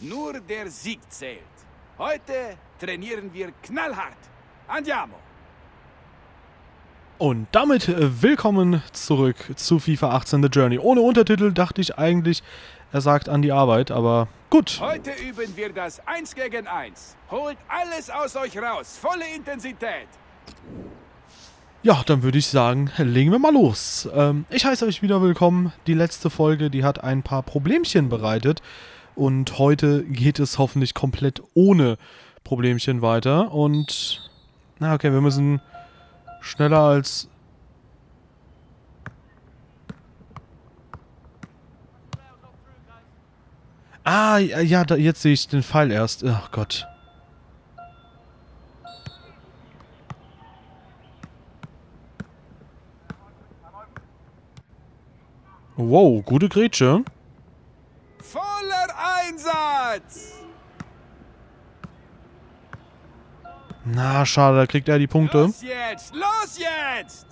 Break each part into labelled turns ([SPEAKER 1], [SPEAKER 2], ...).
[SPEAKER 1] Nur der Sieg zählt. Heute trainieren wir knallhart. Andiamo!
[SPEAKER 2] Und damit äh, willkommen zurück zu FIFA 18 The Journey. Ohne Untertitel dachte ich eigentlich, er sagt an die Arbeit, aber gut.
[SPEAKER 1] Heute üben wir das 1 gegen 1. Holt alles aus euch raus. Volle Intensität.
[SPEAKER 2] Ja, dann würde ich sagen, legen wir mal los. Ähm, ich heiße euch wieder willkommen. Die letzte Folge, die hat ein paar Problemchen bereitet. Und heute geht es hoffentlich komplett ohne Problemchen weiter. Und, na okay, wir müssen schneller als... Ah, ja, da, jetzt sehe ich den Pfeil erst. Ach Gott. Wow, gute Grätsche.
[SPEAKER 1] Voller Einsatz!
[SPEAKER 2] Na, schade, da kriegt er die Punkte.
[SPEAKER 1] Los jetzt! Los jetzt!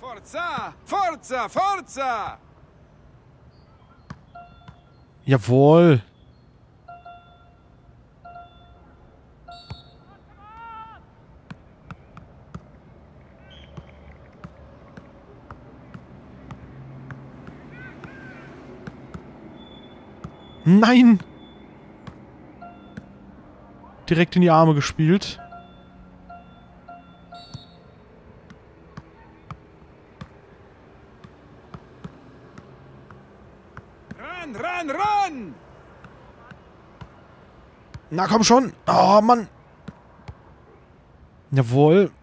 [SPEAKER 1] Forza! Forza! Forza!
[SPEAKER 2] Jawohl. Nein! Direkt in die Arme gespielt.
[SPEAKER 1] Ran, ran, ran!
[SPEAKER 2] Na komm schon. Oh, Mann. Jawohl.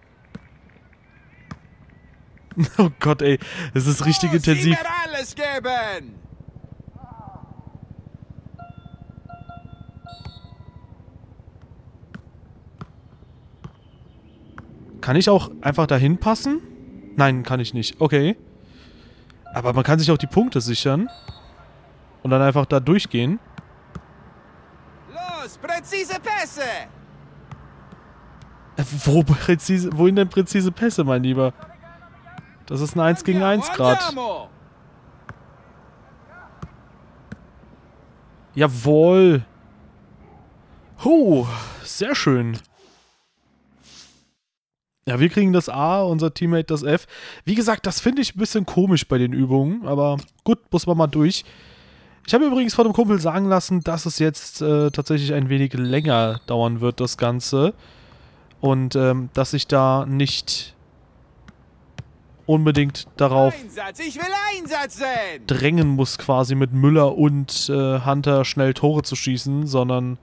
[SPEAKER 2] Oh Gott, ey. Es ist richtig
[SPEAKER 1] Los,
[SPEAKER 2] intensiv.
[SPEAKER 1] alles geben!
[SPEAKER 2] Kann ich auch einfach dahin passen? Nein, kann ich nicht. Okay. Aber man kann sich auch die Punkte sichern. Und dann einfach da durchgehen.
[SPEAKER 1] Los, präzise Pässe!
[SPEAKER 2] Äh, Wo präzise, wohin denn präzise Pässe, mein Lieber? Das ist ein 1 gegen 1
[SPEAKER 1] Andiamo,
[SPEAKER 2] Grad. Jawohl. Huh, sehr schön. Ja, wir kriegen das A, unser Teammate das F. Wie gesagt, das finde ich ein bisschen komisch bei den Übungen, aber gut, muss man mal durch. Ich habe übrigens von einem Kumpel sagen lassen, dass es jetzt äh, tatsächlich ein wenig länger dauern wird, das Ganze. Und ähm, dass ich da nicht unbedingt darauf
[SPEAKER 1] Einsatz,
[SPEAKER 2] drängen muss, quasi mit Müller und äh, Hunter schnell Tore zu schießen, sondern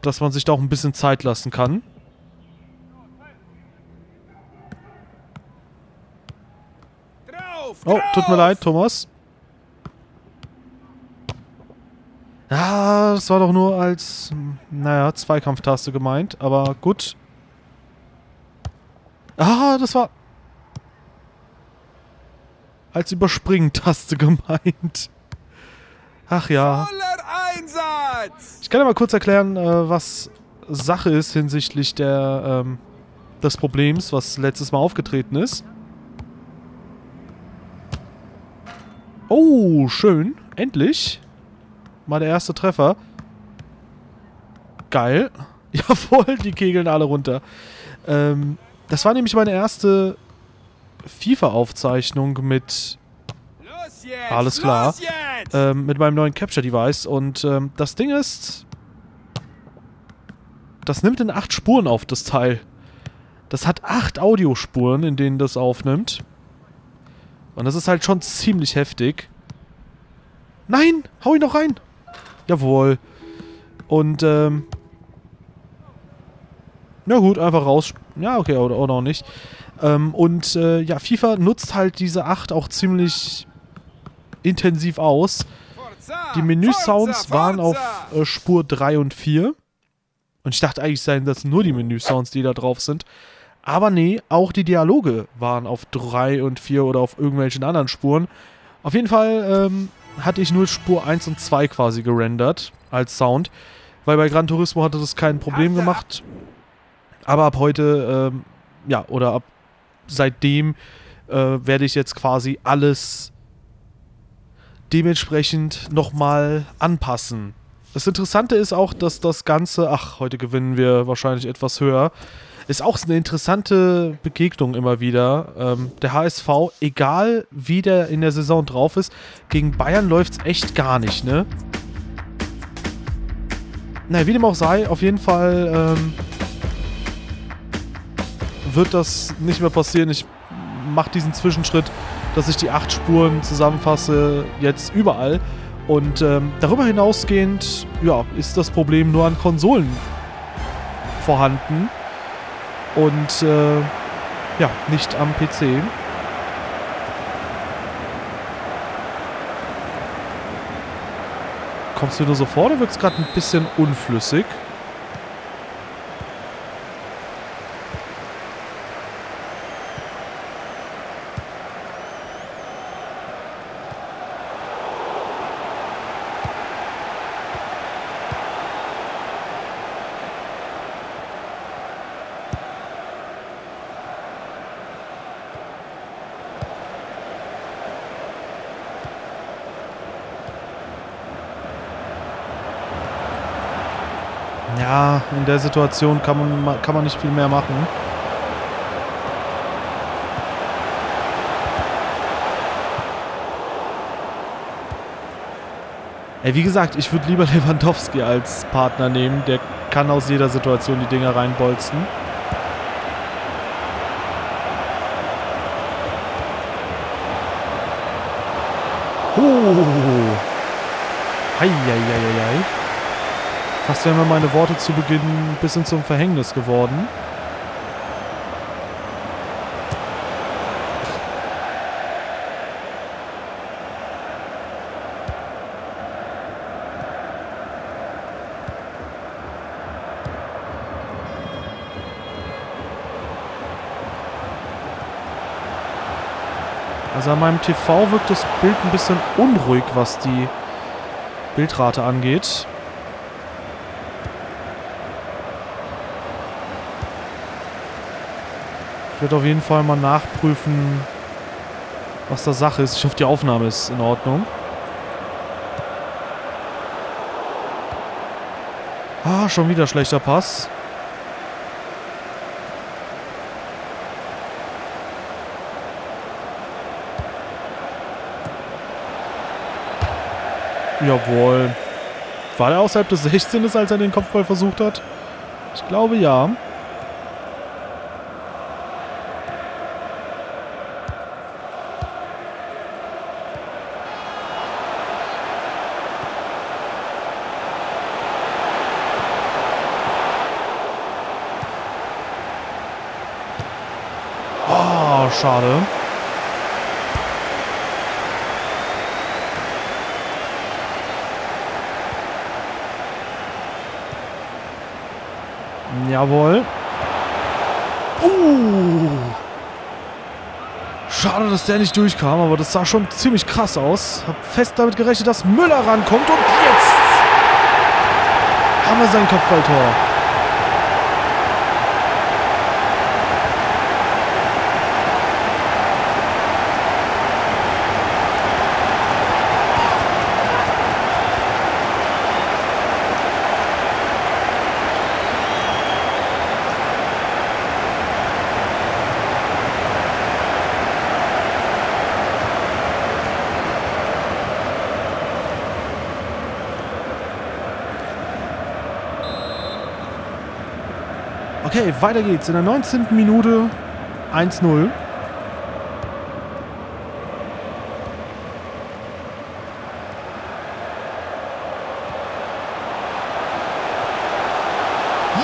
[SPEAKER 2] dass man sich da auch ein bisschen Zeit lassen kann.
[SPEAKER 1] Drauf,
[SPEAKER 2] Oh, tut mir leid, Thomas. Ja, das war doch nur als, naja, Zweikampftaste gemeint, aber gut. Ah, das war als Überspringen-Taste gemeint. Ach ja. Ich kann ja mal kurz erklären, äh, was Sache ist hinsichtlich der, ähm, des Problems, was letztes Mal aufgetreten ist. Oh, schön. Endlich. Mal der erste Treffer. Geil. Jawohl, die kegeln alle runter. Ähm, das war nämlich meine erste FIFA-Aufzeichnung mit
[SPEAKER 1] jetzt!
[SPEAKER 2] Alles klar. Ähm, mit meinem neuen Capture-Device. Und ähm, das Ding ist, das nimmt in acht Spuren auf, das Teil. Das hat acht Audiospuren, in denen das aufnimmt. Und das ist halt schon ziemlich heftig. Nein, hau ihn doch rein. Jawohl. Und, ähm... Na gut, einfach raus. Ja, okay, oder, oder auch nicht. Ähm, und, äh, ja, FIFA nutzt halt diese acht auch ziemlich intensiv aus. Die Menü-Sounds waren auf äh, Spur 3 und 4. Und ich dachte eigentlich, seien das nur die Menü-Sounds, die da drauf sind. Aber nee, auch die Dialoge waren auf 3 und 4 oder auf irgendwelchen anderen Spuren. Auf jeden Fall ähm, hatte ich nur Spur 1 und 2 quasi gerendert als Sound. Weil bei Gran Turismo hatte das kein Problem gemacht. Aber ab heute, ähm, ja, oder ab seitdem äh, werde ich jetzt quasi alles dementsprechend nochmal anpassen. Das Interessante ist auch, dass das Ganze, ach, heute gewinnen wir wahrscheinlich etwas höher, ist auch eine interessante Begegnung immer wieder. Ähm, der HSV, egal wie der in der Saison drauf ist, gegen Bayern läuft es echt gar nicht, ne? Naja, wie dem auch sei, auf jeden Fall ähm, wird das nicht mehr passieren. Ich mache diesen Zwischenschritt, dass ich die acht Spuren zusammenfasse, jetzt überall. Und ähm, darüber hinausgehend, ja, ist das Problem nur an Konsolen vorhanden. Und äh, ja, nicht am PC. Kommst du nur so vor oder wirkt es gerade ein bisschen unflüssig? Ja, in der Situation kann man, kann man nicht viel mehr machen. Ey, wie gesagt, ich würde lieber Lewandowski als Partner nehmen. Der kann aus jeder Situation die Dinger reinbolzen. Oh. Eieieiei. Fast wären mir meine Worte zu Beginn ein bisschen zum Verhängnis geworden. Also an meinem TV wirkt das Bild ein bisschen unruhig, was die Bildrate angeht. Ich werde auf jeden Fall mal nachprüfen, was da Sache ist. Ich hoffe, die Aufnahme ist in Ordnung. Ah, schon wieder schlechter Pass. Jawohl. War der außerhalb des 16. als er den Kopfball versucht hat? Ich glaube ja. Oh, schade. Jawohl. Uh. Schade, dass der nicht durchkam, aber das sah schon ziemlich krass aus. Hab fest damit gerechnet, dass Müller rankommt und jetzt haben wir sein Kopfballtor. Okay, weiter geht's. In der 19. Minute 1-0.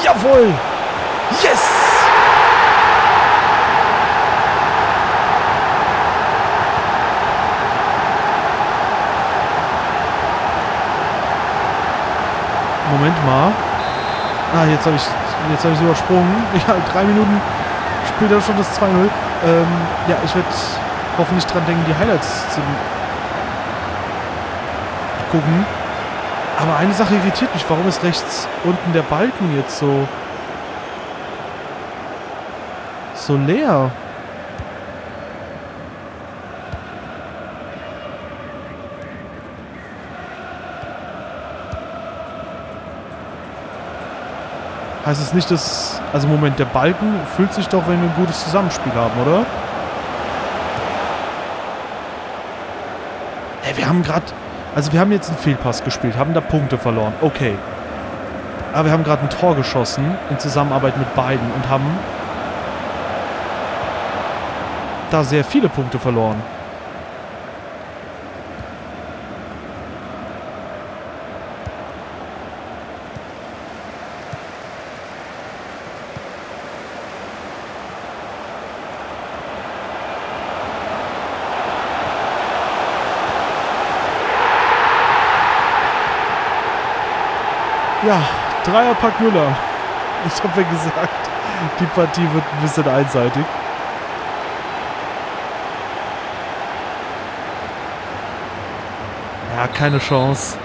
[SPEAKER 2] Jawohl! Yes! Moment mal. Ah, jetzt habe ich Jetzt habe ich es übersprungen. Ja, drei Minuten später schon das 2-0. Ähm, ja, ich werde hoffentlich dran denken, die Highlights zu gucken. Aber eine Sache irritiert mich. Warum ist rechts unten der Balken jetzt so so leer? Heißt es nicht, dass... Also Moment, der Balken füllt sich doch, wenn wir ein gutes Zusammenspiel haben, oder? Hey, wir haben gerade... Also wir haben jetzt einen Fehlpass gespielt, haben da Punkte verloren. Okay. Aber wir haben gerade ein Tor geschossen in Zusammenarbeit mit beiden und haben da sehr viele Punkte verloren. Ja, Dreierpack Müller. Ich habe ja gesagt, die Partie wird ein bisschen einseitig. Ja, keine Chance.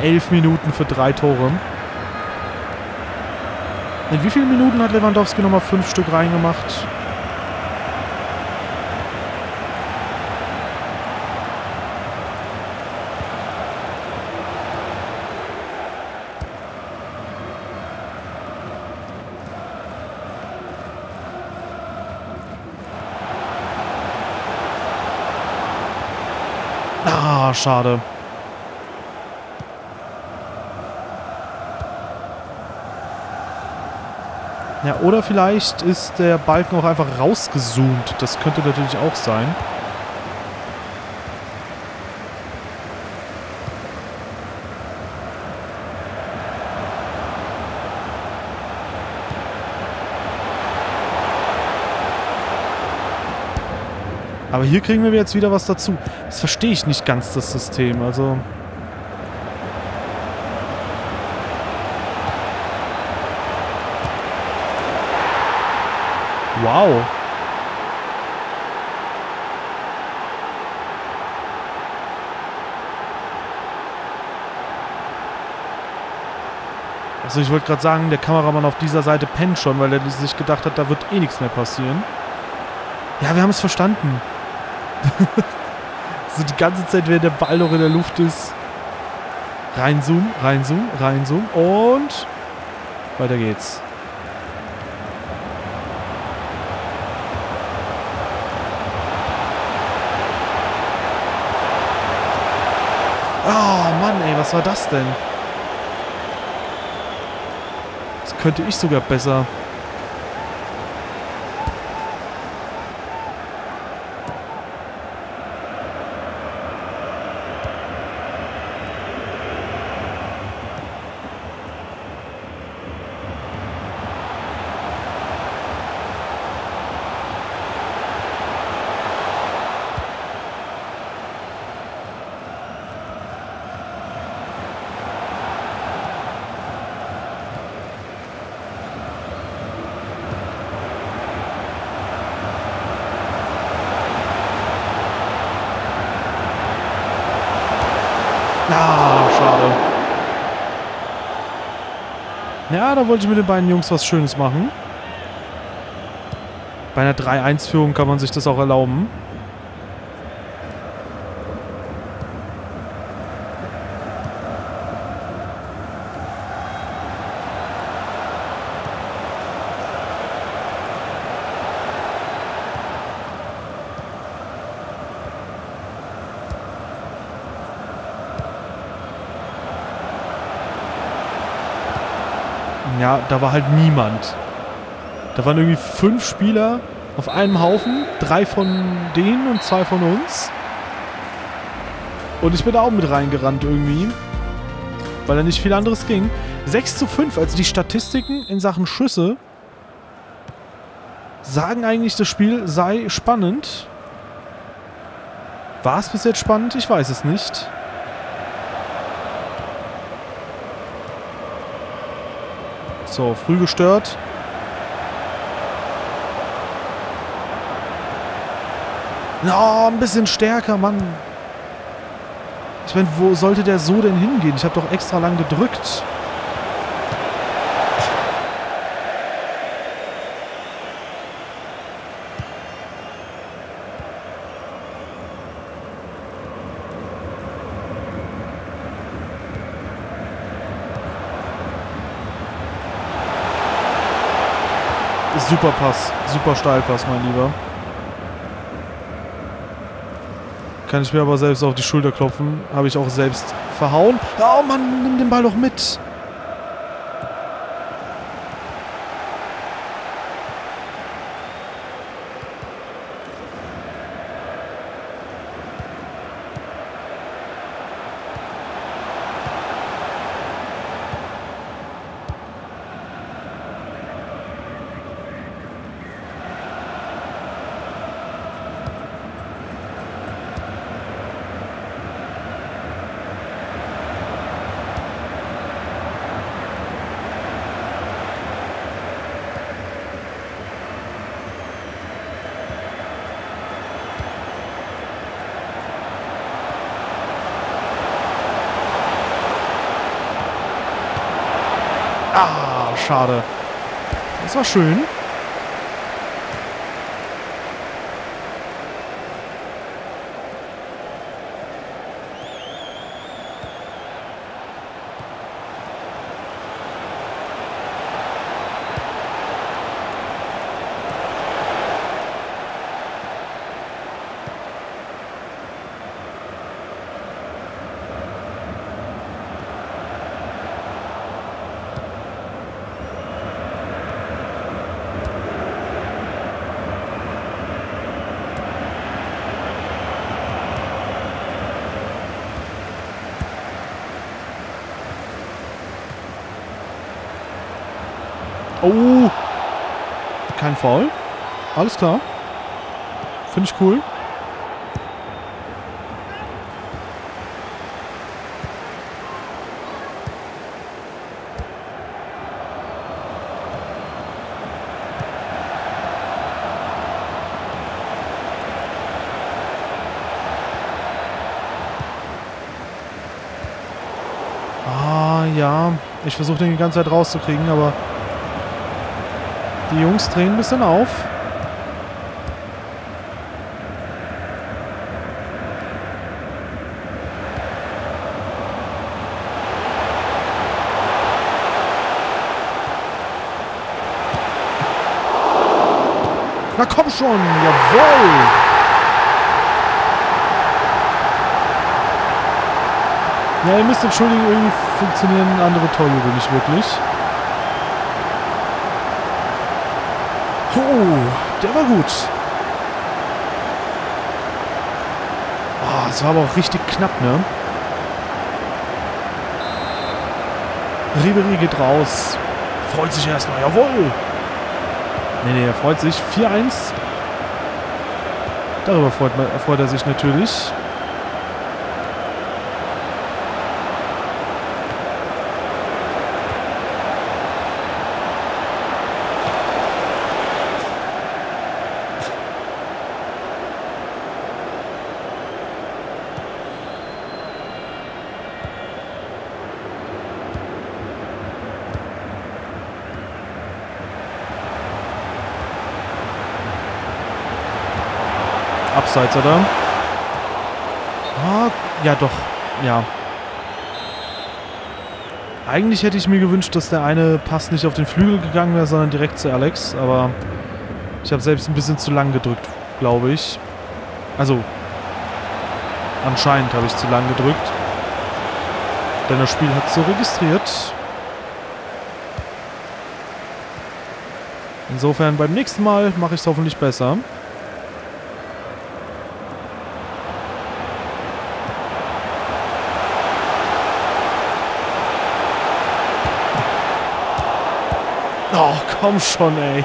[SPEAKER 2] Elf Minuten für drei Tore. In wie vielen Minuten hat Lewandowski nochmal fünf Stück reingemacht? Ah, schade. Ja, oder vielleicht ist der Balken auch einfach rausgezoomt. Das könnte natürlich auch sein. Aber hier kriegen wir jetzt wieder was dazu. Das verstehe ich nicht ganz, das System. Also... Wow. Also ich wollte gerade sagen, der Kameramann auf dieser Seite pennt schon, weil er sich gedacht hat, da wird eh nichts mehr passieren. Ja, wir haben es verstanden. so die ganze Zeit, während der Ball noch in der Luft ist. Reinzoomen, reinzoomen, reinzoomen und weiter geht's. Oh Mann, ey, was war das denn? Das könnte ich sogar besser. Ah, schade. Da wollte ich mit den beiden Jungs was Schönes machen. Bei einer 3-1-Führung kann man sich das auch erlauben. Ja, da war halt niemand. Da waren irgendwie fünf Spieler auf einem Haufen. Drei von denen und zwei von uns. Und ich bin da auch mit reingerannt irgendwie. Weil da nicht viel anderes ging. 6 zu 5, also die Statistiken in Sachen Schüsse sagen eigentlich, das Spiel sei spannend. War es bis jetzt spannend? Ich weiß es nicht. So, früh gestört. No, ein bisschen stärker, Mann. Ich meine, wo sollte der so denn hingehen? Ich habe doch extra lang gedrückt. Super Pass. Super Steilpass, mein Lieber. Kann ich mir aber selbst auf die Schulter klopfen. Habe ich auch selbst verhauen. Oh Mann, nimm den Ball doch mit. Ah, schade. Das war schön. Oh. Kein Foul. Alles klar. Finde ich cool. Ah, ja. Ich versuche den die ganze Zeit rauszukriegen, aber die Jungs drehen ein bisschen auf. Na komm schon, jawohl! Ja, ihr müsst entschuldigen, irgendwie funktionieren andere Torjubel nicht wirklich. Oh, der war gut. Oh, das war aber auch richtig knapp, ne? Ribery geht raus. Freut sich erstmal, jawohl! Nee, nee, er freut sich. 4-1. Darüber freut, freut er sich natürlich. Abseits, oder? Ah, ja, doch. Ja. Eigentlich hätte ich mir gewünscht, dass der eine Pass nicht auf den Flügel gegangen wäre, sondern direkt zu Alex. Aber ich habe selbst ein bisschen zu lang gedrückt, glaube ich. Also, anscheinend habe ich zu lang gedrückt. Denn das Spiel hat so registriert. Insofern beim nächsten Mal mache ich es hoffentlich besser. Komm schon, ey.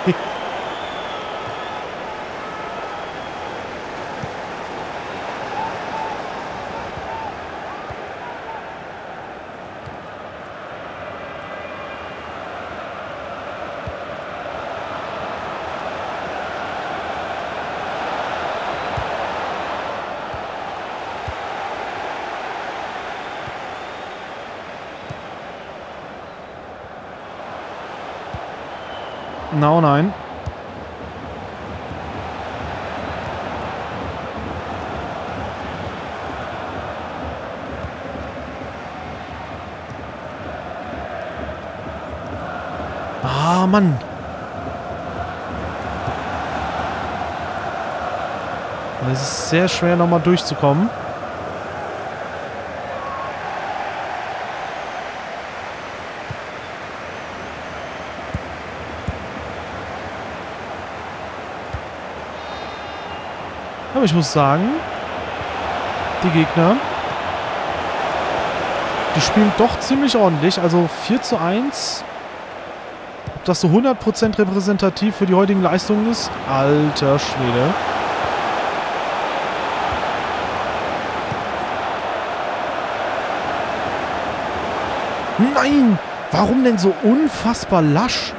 [SPEAKER 2] No, nein. Ah, Mann. Es ist sehr schwer, nochmal durchzukommen. Aber ich muss sagen, die Gegner, die spielen doch ziemlich ordentlich. Also 4 zu 1. Ob das so 100% repräsentativ für die heutigen Leistungen ist? Alter Schwede. Nein! Warum denn so unfassbar lasch?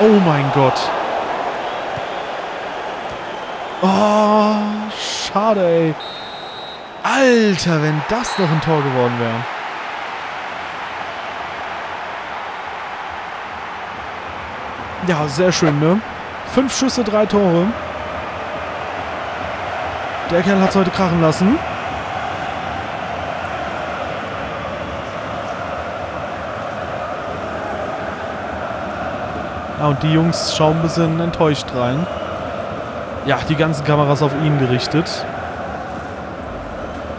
[SPEAKER 2] Oh mein Gott. Oh, schade, ey. Alter, wenn das noch ein Tor geworden wäre. Ja, sehr schön, ne? Fünf Schüsse, drei Tore. Der Kerl hat es heute krachen lassen. Ja, und die Jungs schauen ein bisschen enttäuscht rein. Ja, die ganzen Kameras auf ihn gerichtet.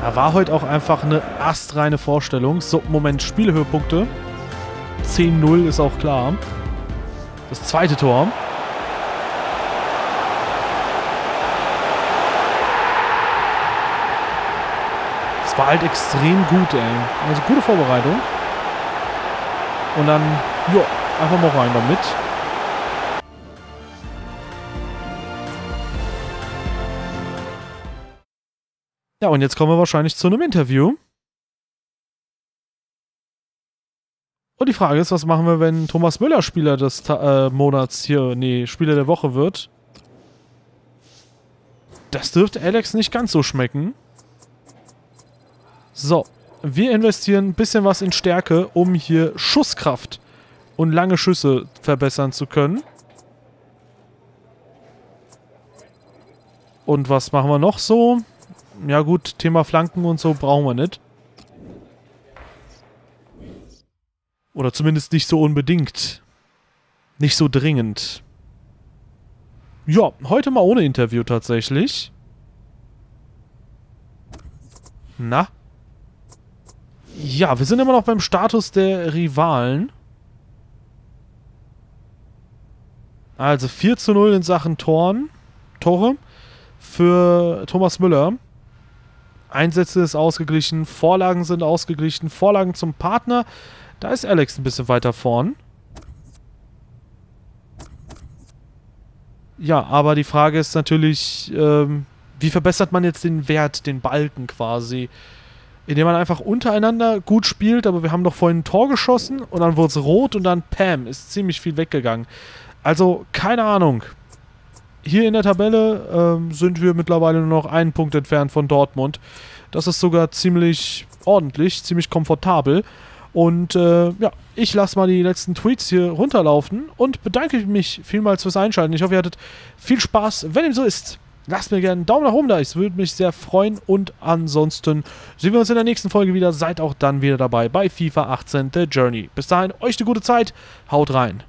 [SPEAKER 2] Da war heute auch einfach eine astreine Vorstellung. So, Moment, Spielhöhepunkte. 10-0 ist auch klar. Das zweite Tor. Das war halt extrem gut, ey. Also gute Vorbereitung. Und dann, jo, einfach mal rein damit. Und jetzt kommen wir wahrscheinlich zu einem Interview. Und die Frage ist, was machen wir, wenn Thomas Müller Spieler des Ta äh, Monats hier, nee, Spieler der Woche wird? Das dürfte Alex nicht ganz so schmecken. So, wir investieren ein bisschen was in Stärke, um hier Schusskraft und lange Schüsse verbessern zu können. Und was machen wir noch so? Ja gut, Thema Flanken und so brauchen wir nicht. Oder zumindest nicht so unbedingt. Nicht so dringend. Ja, heute mal ohne Interview tatsächlich. Na? Ja, wir sind immer noch beim Status der Rivalen. Also 4 zu 0 in Sachen Toren, Tore für Thomas Müller. Einsätze ist ausgeglichen, Vorlagen sind ausgeglichen, Vorlagen zum Partner. Da ist Alex ein bisschen weiter vorn. Ja, aber die Frage ist natürlich, ähm, wie verbessert man jetzt den Wert, den Balken quasi? Indem man einfach untereinander gut spielt, aber wir haben doch vorhin ein Tor geschossen und dann wurde es rot und dann Pam, ist ziemlich viel weggegangen. Also, keine Ahnung. Hier in der Tabelle ähm, sind wir mittlerweile nur noch einen Punkt entfernt von Dortmund. Das ist sogar ziemlich ordentlich, ziemlich komfortabel. Und äh, ja, ich lasse mal die letzten Tweets hier runterlaufen und bedanke mich vielmals fürs Einschalten. Ich hoffe, ihr hattet viel Spaß. Wenn dem so ist, lasst mir gerne einen Daumen nach oben da. Es würde mich sehr freuen. Und ansonsten sehen wir uns in der nächsten Folge wieder. Seid auch dann wieder dabei bei FIFA 18 The Journey. Bis dahin, euch eine gute Zeit. Haut rein.